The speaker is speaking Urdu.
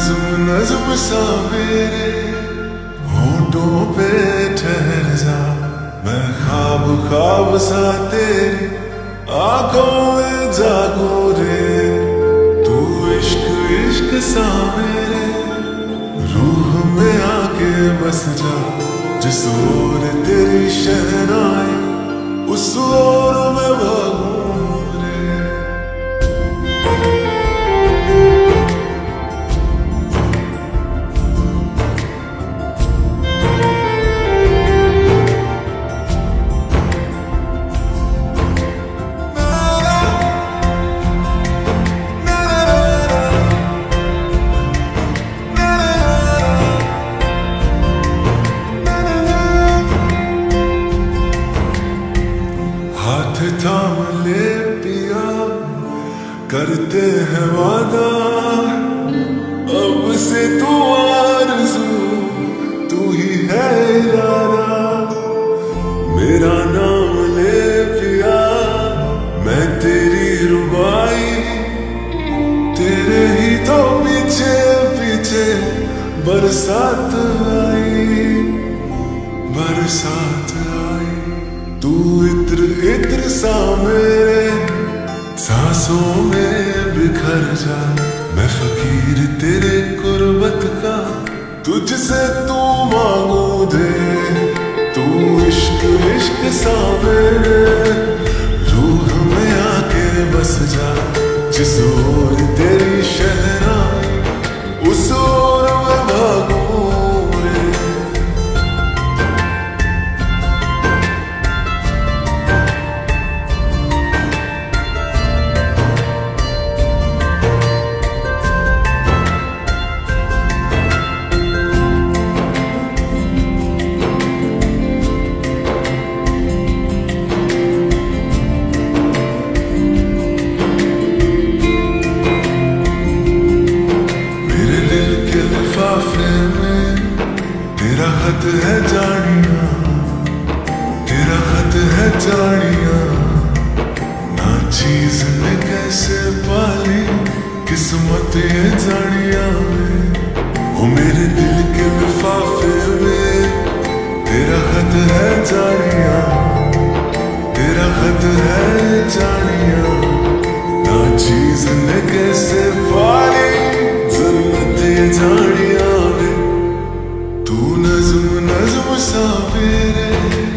نظم نظم سا میرے ہونٹوں پہ ٹھہر جا میں خواب خواب سا تیری آنکھوں میں جاگو رے۔ تو عشق عشق سا میرے۔ روح میں آ کے بس جا۔ جس اور تیری شہنائی اس اور میں بھاگو۔ ہاتھ تھام لے پیا۔ کرتے ہیں وعدہ۔ اب سے تو آرزو، تو ہی ہے ارادہ۔ میرا نام لے پیا۔ میں تیری ربائی، تیرے ہی تو پیچھے پیچھے برسات آئی۔ برسات آئی۔ تو اتر اتر سا میرے سانسوں میں بکھر جا میں فقیر تیرے قربت کا تجھ سے تو مانگو دے تو عشق عشق سا میرے خط ہے جاڑیاں، تیرا خط ہے جاڑیاں۔ نا چیز نے کیسے پالی، قسمت یہ جاڑیاں میں۔ وہ میرے دل کے لفافے میں، تیرا خط ہے جاڑیاں۔ تیرا خط ہے جاڑیاں۔ جاڑیاں